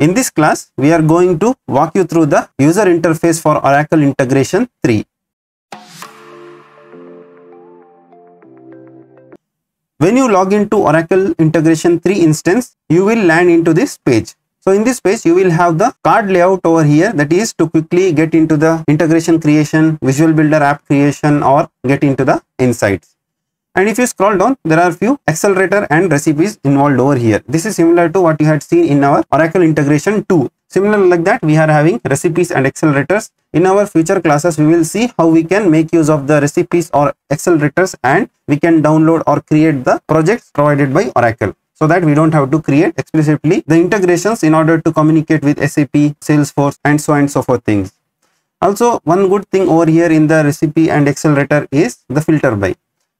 In this class, we are going to walk you through the user interface for Oracle Integration 3. When you log into Oracle Integration 3 instance, you will land into this page. So in this page, you will have the card layout over here that is to quickly get into the integration creation, Visual Builder app creation or get into the insights. And if you scroll down, there are few accelerator and recipes involved over here. This is similar to what you had seen in our Oracle Integration 2. Similar like that, we are having recipes and accelerators. In our future classes, we will see how we can make use of the recipes or accelerators and we can download or create the projects provided by Oracle so that we don't have to create explicitly the integrations in order to communicate with SAP, Salesforce and so and so forth things. Also, one good thing over here in the recipe and accelerator is the filter by.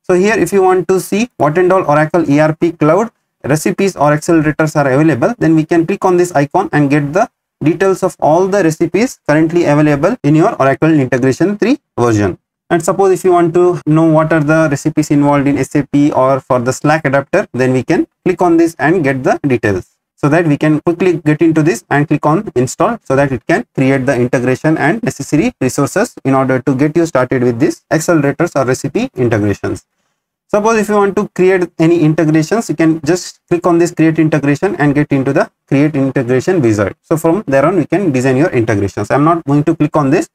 So here if you want to see what and all Oracle ERP cloud recipes or accelerators are available, then we can click on this icon and get the details of all the recipes currently available in your Oracle Integration 3 version. And suppose if you want to know what are the recipes involved in SAP or for the Slack adapter, then we can click on this and get the details so that we can quickly get into this and click on install so that it can create the integration and necessary resources in order to get you started with this accelerators or recipe integrations. Suppose if you want to create any integrations, you can just click on this create integration and get into the create integration wizard. So from there on, we can design your integrations. I'm not going to click on this.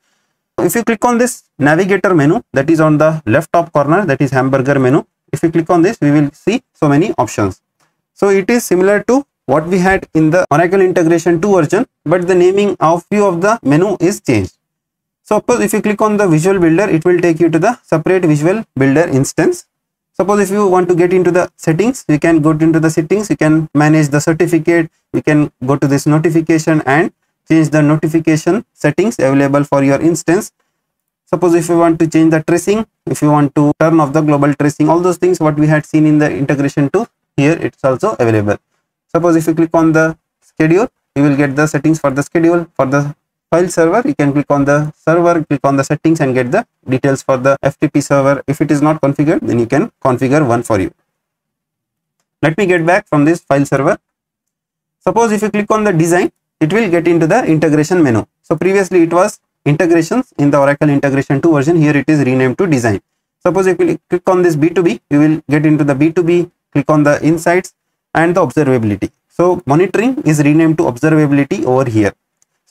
If you click on this navigator menu that is on the left top corner that is hamburger menu. If you click on this we will see so many options. So it is similar to what we had in the oracle integration 2 version but the naming of few of the menu is changed. So suppose if you click on the visual builder it will take you to the separate visual builder instance suppose if you want to get into the settings you can go into the settings you can manage the certificate you can go to this notification and change the notification settings available for your instance. Suppose if you want to change the tracing if you want to turn off the global tracing all those things what we had seen in the integration 2 here it's also available. Suppose if you click on the schedule you will get the settings for the schedule for the file server you can click on the server click on the settings and get the details for the ftp server if it is not configured then you can configure one for you let me get back from this file server suppose if you click on the design it will get into the integration menu. So previously it was integrations in the Oracle integration 2 version. Here it is renamed to design. Suppose if you click on this B2B, you will get into the B2B, click on the insights and the observability. So monitoring is renamed to observability over here.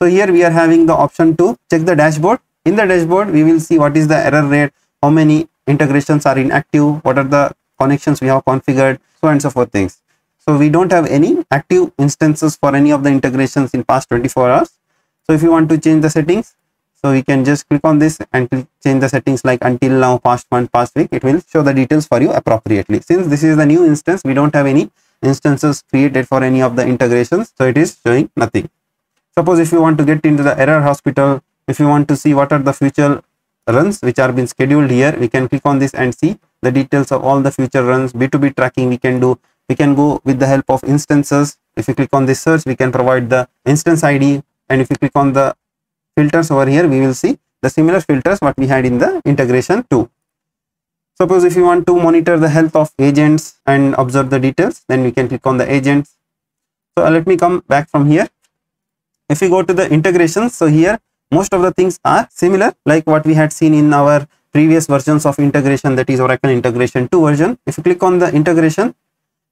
So here we are having the option to check the dashboard. In the dashboard, we will see what is the error rate, how many integrations are inactive, what are the connections we have configured, so and so forth things. So we don't have any active instances for any of the integrations in past 24 hours. So if you want to change the settings, so we can just click on this and change the settings like until now, past month, past week. It will show the details for you appropriately. Since this is the new instance, we don't have any instances created for any of the integrations. So it is showing nothing. Suppose if you want to get into the error hospital, if you want to see what are the future runs which are been scheduled here, we can click on this and see the details of all the future runs. B2B tracking we can do. We can go with the help of instances. If you click on this search we can provide the instance id and if you click on the filters over here we will see the similar filters what we had in the integration too. suppose if you want to monitor the health of agents and observe the details then we can click on the agents. So uh, let me come back from here if we go to the integrations so here most of the things are similar like what we had seen in our previous versions of integration that is oracle integration 2 version. If you click on the integration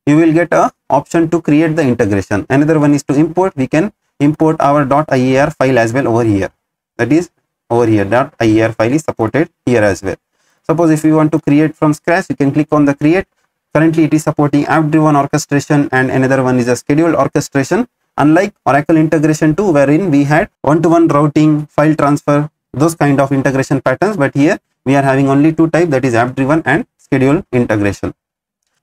you will get a option to create the integration. Another one is to import. We can import our .iar file as well over here. That is over here .iar file is supported here as well. Suppose if you want to create from scratch you can click on the create. Currently it is supporting app driven orchestration and another one is a scheduled orchestration unlike oracle integration 2 wherein we had one-to-one -one routing file transfer those kind of integration patterns but here we are having only two type that is app driven and scheduled integration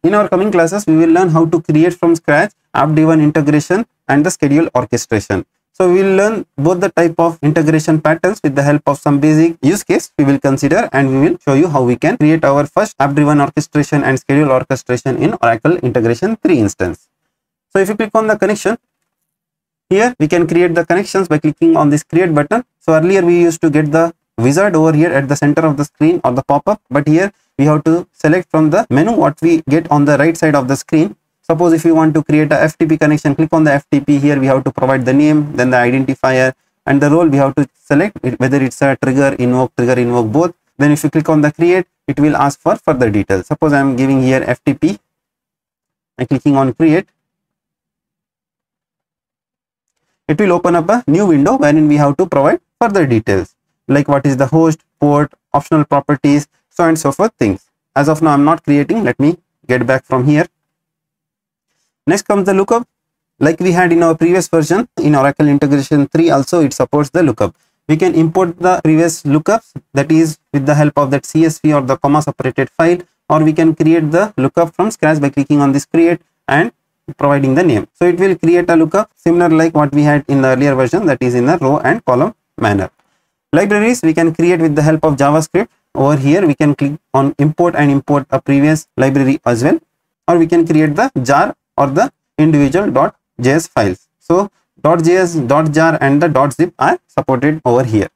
in our coming classes, we will learn how to create from scratch app-driven integration and the schedule orchestration. So we will learn both the type of integration patterns with the help of some basic use case we will consider and we will show you how we can create our first app-driven orchestration and schedule orchestration in Oracle Integration 3 instance. So if you click on the connection, here we can create the connections by clicking on this create button. So earlier we used to get the wizard over here at the center of the screen or the pop-up but here we have to select from the menu what we get on the right side of the screen Suppose if you want to create a FTP connection, click on the FTP. Here we have to provide the name, then the identifier and the role we have to select whether it's a trigger, invoke, trigger, invoke both. Then if you click on the create, it will ask for further details. Suppose I am giving here FTP and clicking on create. It will open up a new window wherein we have to provide further details like what is the host, port, optional properties, so and so forth things. As of now, I'm not creating. Let me get back from here. Next comes the lookup. Like we had in our previous version, in Oracle Integration 3 also it supports the lookup. We can import the previous lookups that is with the help of that CSV or the comma separated file or we can create the lookup from scratch by clicking on this create and providing the name. So it will create a lookup similar like what we had in the earlier version that is in the row and column manner. Libraries we can create with the help of JavaScript. Over here we can click on import and import a previous library as well or we can create the jar or the individual .js files. So .js, .jar and the .zip are supported over here.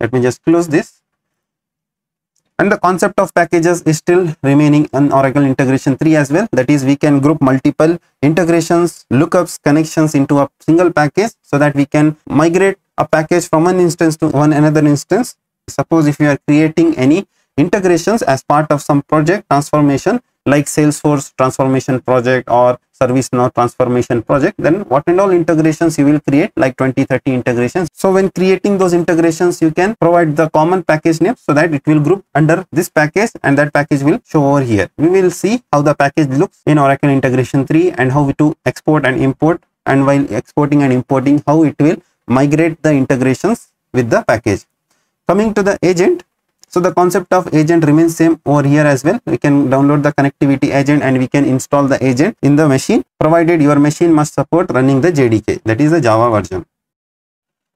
Let me just close this. And the concept of packages is still remaining in Oracle Integration 3 as well. That is, we can group multiple integrations, lookups, connections into a single package so that we can migrate a package from one instance to one another instance. Suppose if you are creating any integrations as part of some project transformation like Salesforce transformation project or ServiceNow transformation project, then what and all integrations you will create like 20, 30 integrations. So when creating those integrations, you can provide the common package name so that it will group under this package and that package will show over here. We will see how the package looks in Oracle Integration 3 and how to export and import and while exporting and importing how it will migrate the integrations with the package. Coming to the agent, so the concept of agent remains same over here as well. We can download the connectivity agent and we can install the agent in the machine provided your machine must support running the JDK that is the Java version.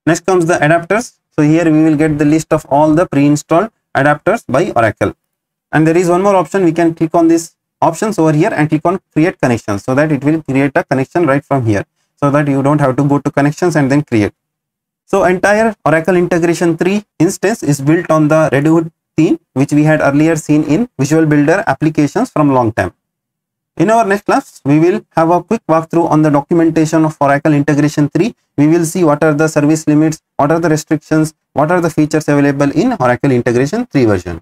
Next comes the adapters. So here we will get the list of all the pre-installed adapters by Oracle. And there is one more option we can click on this options over here and click on create connections so that it will create a connection right from here so that you don't have to go to connections and then create. So entire Oracle Integration 3 instance is built on the Redwood theme which we had earlier seen in Visual Builder applications from long time. In our next class, we will have a quick walkthrough on the documentation of Oracle Integration 3. We will see what are the service limits, what are the restrictions, what are the features available in Oracle Integration 3 version.